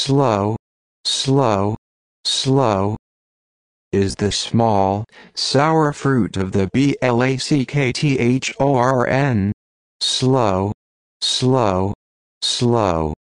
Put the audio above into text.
slow, slow, slow, is the small, sour fruit of the B-L-A-C-K-T-H-O-R-N. Slow, slow, slow.